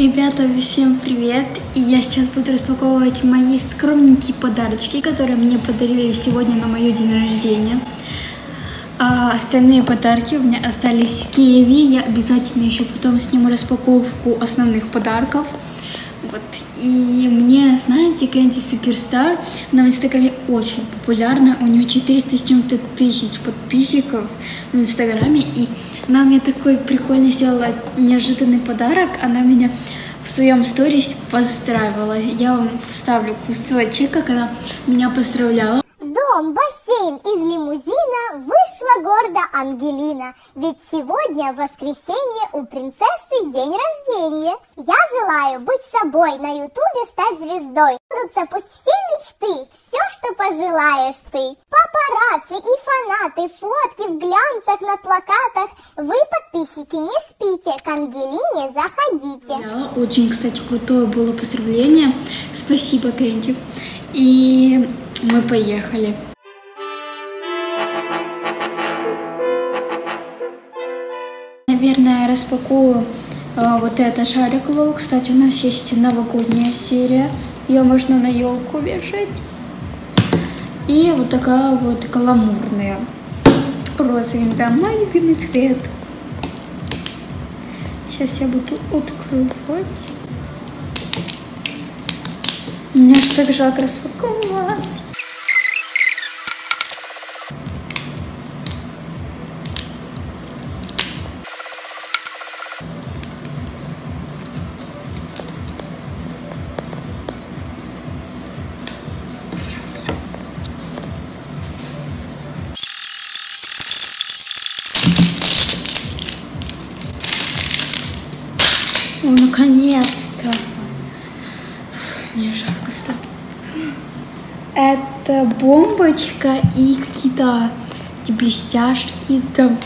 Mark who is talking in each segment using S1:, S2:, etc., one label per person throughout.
S1: Ребята, всем привет! И я сейчас буду распаковывать мои скромненькие подарочки, которые мне подарили сегодня на мое день рождения. А остальные подарки у меня остались в Киеве. Я обязательно еще потом сниму распаковку основных подарков. Вот. И мне, знаете, Кэнди Суперстар на Инстаграме очень популярна. У нее 400 с чем-то тысяч подписчиков в Инстаграме. И она мне такой прикольный сделала неожиданный подарок. Она меня в своем сторис поздравила. Я вам вставлю кусочек, как она меня поздравляла.
S2: Дом, бассейн из лимузина вышла гордо Ангелина. Ведь сегодня воскресенье у принцессы день рождения. Я желаю быть собой, на ютубе стать звездой. Будутся пусть все мечты, все, что пожелаешь ты. Папарацци и фанаты, фотки в глянцах на плакатах. Вы, подписчики, не спите, к Ангелине заходите.
S1: Да, очень, кстати, крутое было поздравление. Спасибо, Кэнди. И мы поехали. Наверное, распакую э, вот это шарик лол. Кстати, у нас есть новогодняя серия. Ее можно на елку вешать. И вот такая вот каламурная. Розовый, да, мой любимый цвет. Сейчас я буду открывать. Мне аж так жалко распаковывать. О, наконец-то! Мне жарко стало. Это бомбочка и какие-то эти блестяшки там.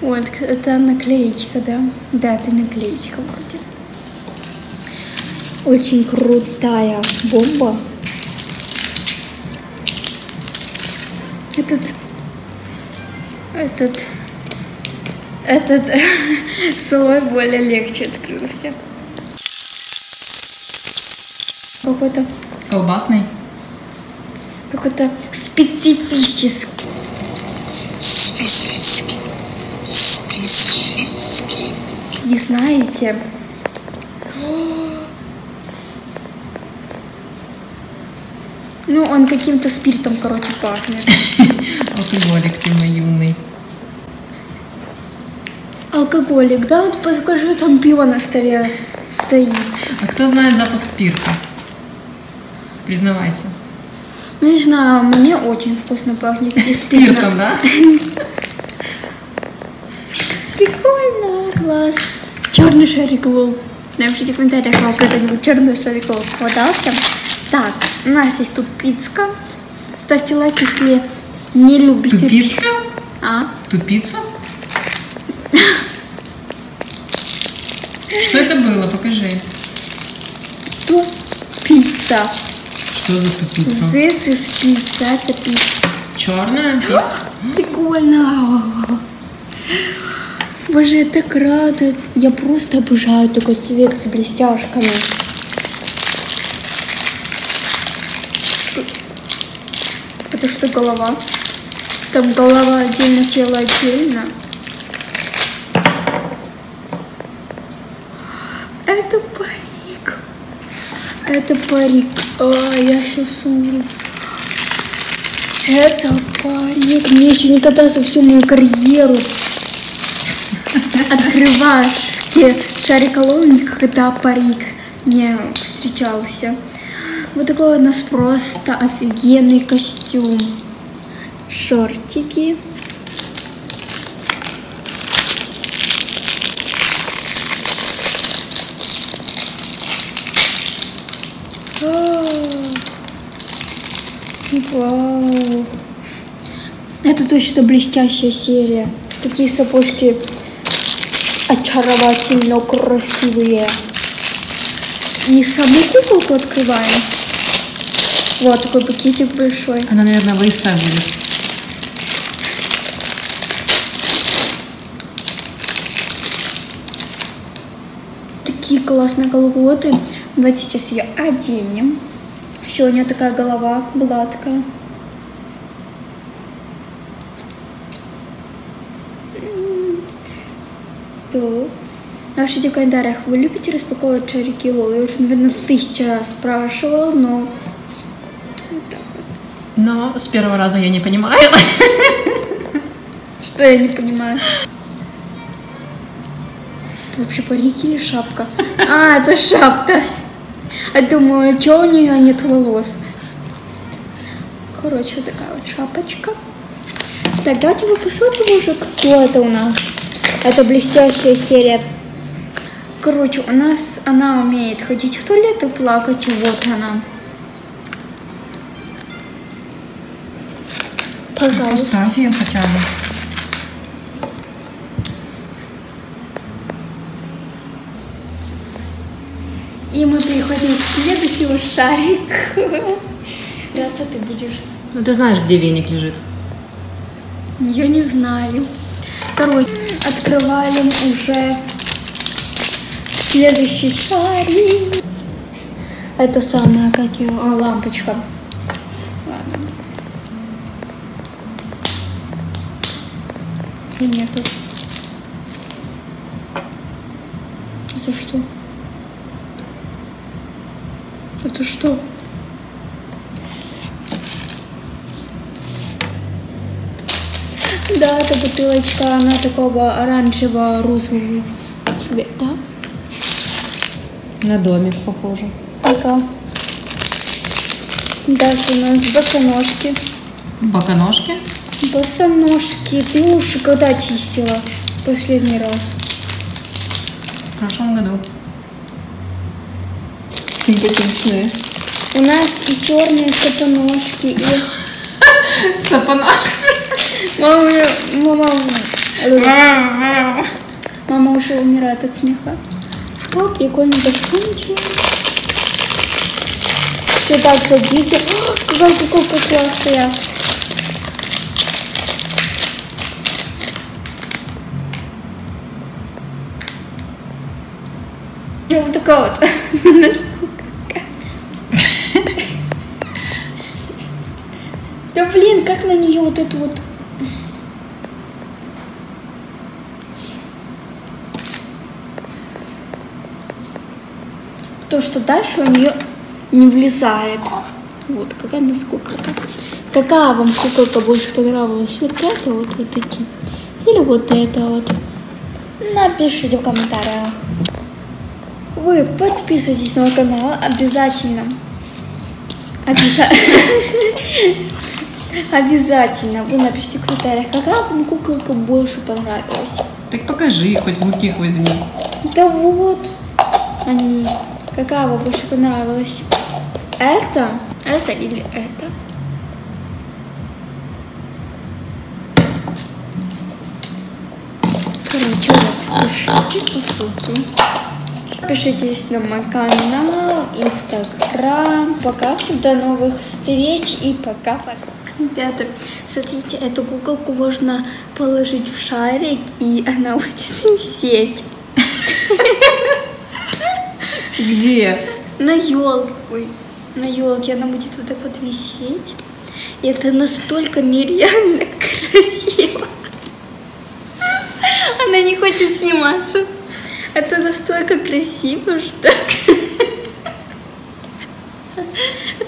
S1: Вот, это наклеечка, да? Да, это наклеечка вроде. Очень крутая бомба. Этот... Этот... Этот слой более легче открылся. Какой-то
S3: Колбасный.
S1: какой-то специфический.
S4: Специфический. Специфический.
S1: И знаете, ну он каким-то спиртом, короче, пахнет.
S3: Алкоголик ты мой юный.
S1: Алкоголик, да? Вот покажи, там пиво на столе стоит.
S3: А кто знает запах спирта? Признавайся.
S1: Ну, не знаю, мне очень вкусно пахнет. И спиртом.
S3: Да?
S1: Прикольно, класс. Черный шарик лол. Напишите в комментариях, вам когда-нибудь черный шарик лол попадался. Так, у нас есть тут пицка. Ставьте лайк, если не любите
S3: Тупицка?
S1: А?
S3: Тупица? Что это было? Покажи.
S1: Тут пицца.
S3: Что за тупица?
S1: This is пицца. Это пицца.
S3: Черная пицца?
S1: Прикольно. Боже, я так рада. Я просто обожаю такой цвет с блестяшками. Это что, голова? Там голова отдельно, тело отдельно. Это парик. Это парик. А, я сейчас умру. Это парик. Мне еще никогда за всю мою карьеру открываешь те шариколовни, когда парик не встречался. Вот такой у нас просто офигенный костюм. Шортики. Вау. Это точно блестящая серия. Какие сапожки очаровательно красивые. И саму куколку открываем. Вот такой пакетик большой.
S3: Она, наверное, лысая будет.
S1: такие классные колготы. Давайте сейчас ее оденем. Еще у нее такая голова гладкая. Так. Напишите в комментариях, вы любите распаковывать шарики Лолы? Я уже, наверное, тысяча раз спрашивала, но... Вот так вот.
S3: Но с первого раза я не понимаю.
S1: Что я не понимаю? Это вообще парик или шапка? А, это шапка. Я думаю, что у нее нет волос? Короче, вот такая вот шапочка. Так, давайте мы посмотрим уже, кто это у нас. Это блестящая серия. Короче, у нас она умеет ходить в туалет и плакать, и вот она. Пожалуйста.
S3: Поставь ее хотя бы.
S1: И мы переходим к следующему шарику. Раз ты будешь.
S3: Ну ты знаешь, где веник лежит.
S1: Я не знаю. Короче, открываем уже следующий шарик. Это самая, как ее, а, лампочка. Ладно. И нету. За что? Это что? Да, эта бутылочка, она такого оранжево-розового цвета.
S3: На домик похоже.
S1: Такая. Дальше у нас босоножки.
S3: Боконожки.
S1: Босоножки. Ты уши когда чистила последний раз?
S3: В прошлом году. Симпатичные.
S1: У нас и черные сапоножки, и
S3: Сапоножки.
S1: мама, мама, мама уже умирает от смеха. О, прикольный бассейнчик. Все так ходите. О, Какая куколка классная. Ну, Вот такая вот. блин, как на нее вот эту вот... То, что дальше у нее не влезает. Вот, какая она куколка. Какая вам куколка больше понравилась? Вот это вот, вот эти? Или вот это вот? Напишите в комментариях. Вы подписывайтесь на мой канал обязательно. Обязательно. Обязательно вы напишите в комментариях, какая вам куколка больше понравилась.
S3: Так покажи, хоть в руки их возьми.
S1: Да вот они. Какая вам больше понравилась? Это? Это или это? Короче, вот, пишите по ссылке. Подпишитесь на мой канал, инстаграм. Пока, до новых встреч и пока-пока. Ребята, смотрите, эту куколку можно положить в шарик, и она уйдет в сеть.
S3: Где?
S1: На елку. На елке она будет вот так вот висеть. И это настолько нереально красиво. Она не хочет сниматься. Это настолько красиво, что...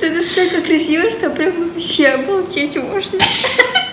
S1: Это настолько красиво, что прям вообще обалдеть можно.